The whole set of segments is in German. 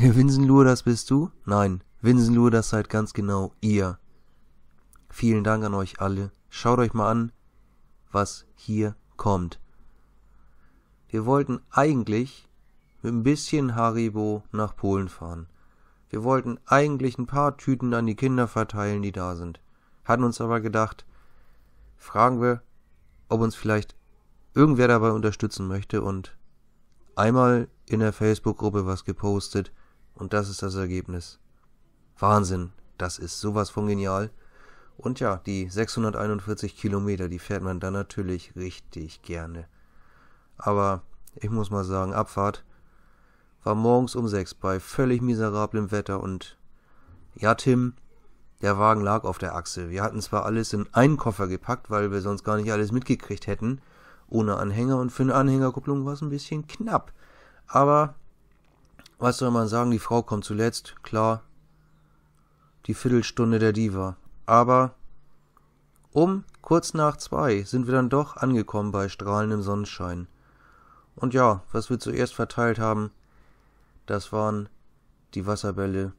Winsenlohe, das bist du? Nein, Winsenlohe, das seid ganz genau ihr. Vielen Dank an euch alle. Schaut euch mal an, was hier kommt. Wir wollten eigentlich mit ein bisschen Haribo nach Polen fahren. Wir wollten eigentlich ein paar Tüten an die Kinder verteilen, die da sind. Hatten uns aber gedacht, fragen wir, ob uns vielleicht irgendwer dabei unterstützen möchte und einmal in der Facebook-Gruppe was gepostet und das ist das Ergebnis. Wahnsinn, das ist sowas von genial. Und ja, die 641 Kilometer, die fährt man dann natürlich richtig gerne. Aber ich muss mal sagen, Abfahrt war morgens um sechs bei völlig miserablem Wetter und ja, Tim, der Wagen lag auf der Achse. Wir hatten zwar alles in einen Koffer gepackt, weil wir sonst gar nicht alles mitgekriegt hätten, ohne Anhänger und für eine Anhängerkupplung war es ein bisschen knapp. Aber was soll man sagen, die Frau kommt zuletzt, klar. Die Viertelstunde der Diva. Aber um kurz nach zwei sind wir dann doch angekommen bei strahlendem Sonnenschein. Und ja, was wir zuerst verteilt haben, das waren die Wasserbälle,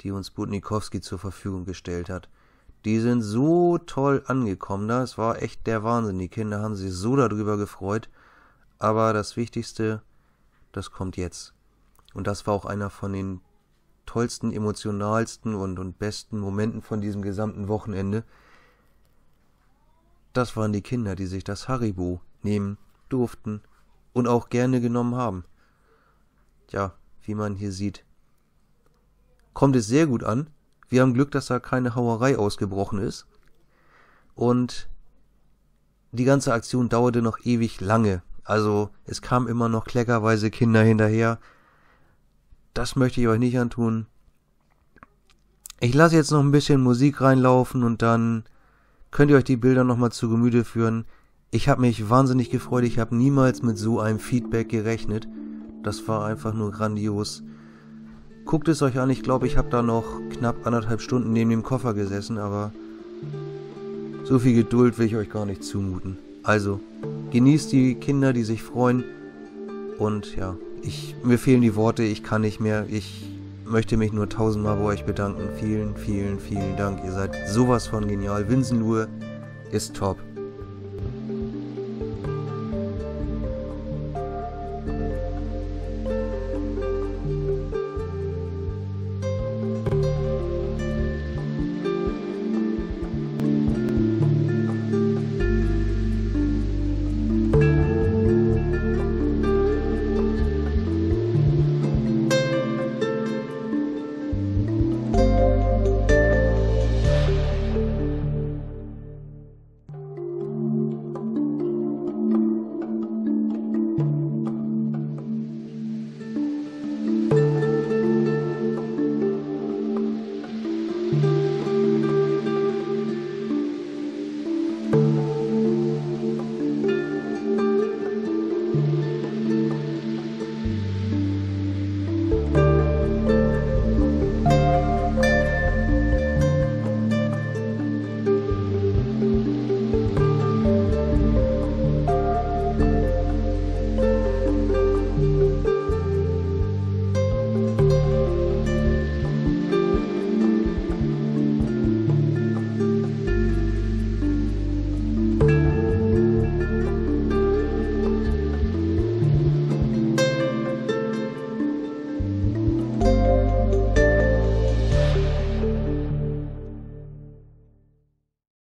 die uns Budnikowski zur Verfügung gestellt hat. Die sind so toll angekommen da, es war echt der Wahnsinn. Die Kinder haben sich so darüber gefreut. Aber das Wichtigste, das kommt jetzt. Und das war auch einer von den tollsten, emotionalsten und, und besten Momenten von diesem gesamten Wochenende. Das waren die Kinder, die sich das Haribo nehmen durften und auch gerne genommen haben. Tja, wie man hier sieht, kommt es sehr gut an. Wir haben Glück, dass da keine Hauerei ausgebrochen ist. Und die ganze Aktion dauerte noch ewig lange. Also es kamen immer noch kleckerweise Kinder hinterher. Das möchte ich euch nicht antun. Ich lasse jetzt noch ein bisschen Musik reinlaufen und dann könnt ihr euch die Bilder nochmal zu Gemüte führen. Ich habe mich wahnsinnig gefreut. Ich habe niemals mit so einem Feedback gerechnet. Das war einfach nur grandios. Guckt es euch an, ich glaube, ich habe da noch knapp anderthalb Stunden neben dem Koffer gesessen, aber so viel Geduld will ich euch gar nicht zumuten. Also, genießt die Kinder, die sich freuen. Und ja, ich, mir fehlen die Worte, ich kann nicht mehr. Ich möchte mich nur tausendmal bei euch bedanken. Vielen, vielen, vielen Dank. Ihr seid sowas von genial. Winsenluhe ist top.